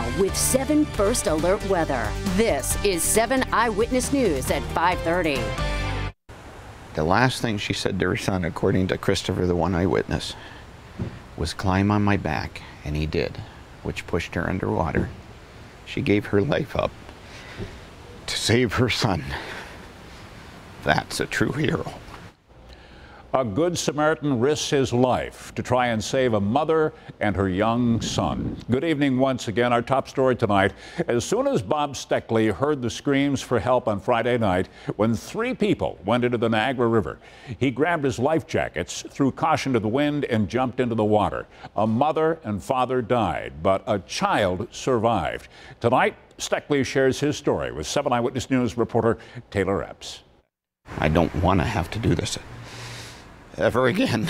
Now, with 7 First Alert weather, this is 7 Eyewitness News at 530. The last thing she said to her son, according to Christopher, the one eyewitness, was climb on my back, and he did, which pushed her underwater. She gave her life up to save her son. That's a true hero. A good Samaritan risks his life to try and save a mother and her young son. Good evening once again. Our top story tonight. As soon as Bob Steckley heard the screams for help on Friday night, when three people went into the Niagara River, he grabbed his life jackets, threw caution to the wind, and jumped into the water. A mother and father died, but a child survived. Tonight, Steckley shares his story with 7 Eyewitness News reporter Taylor Epps. I don't want to have to do this ever again.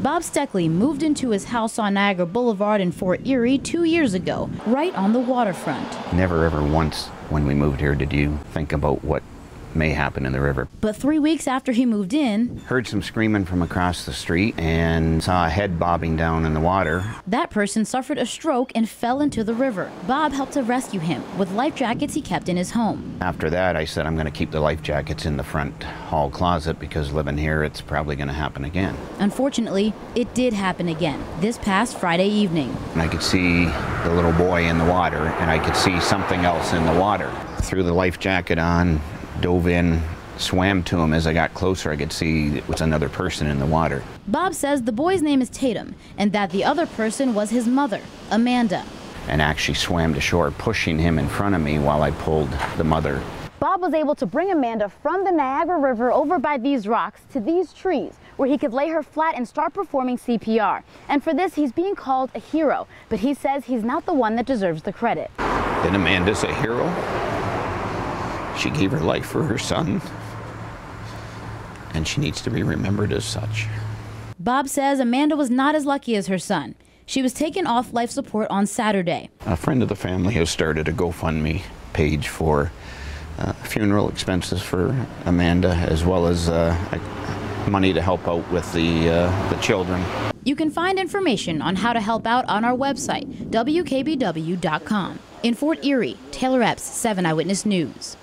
Bob Steckley moved into his house on Niagara Boulevard in Fort Erie two years ago, right on the waterfront. Never ever once when we moved here did you think about what may happen in the river. But three weeks after he moved in, Heard some screaming from across the street and saw a head bobbing down in the water. that person suffered a stroke and fell into the river. Bob helped to rescue him with life jackets he kept in his home. After that, I said I'm going to keep the life jackets in the front hall closet because living here, it's probably going to happen again. Unfortunately, it did happen again this past Friday evening. And I could see the little boy in the water, and I could see something else in the water. Threw the life jacket on, dove in, swam to him. As I got closer, I could see it was another person in the water. Bob says the boy's name is Tatum and that the other person was his mother, Amanda. And actually swam to shore, pushing him in front of me while I pulled the mother. Bob was able to bring Amanda from the Niagara River over by these rocks to these trees where he could lay her flat and start performing CPR. And for this, he's being called a hero, but he says he's not the one that deserves the credit. Then Amanda's a hero. She gave her life for her son, and she needs to be remembered as such. Bob says Amanda was not as lucky as her son. She was taken off life support on Saturday. A friend of the family has started a GoFundMe page for uh, funeral expenses for Amanda, as well as uh, money to help out with the uh, the children. You can find information on how to help out on our website, wkbw.com. In Fort Erie, Taylor Epps, 7 Eyewitness News.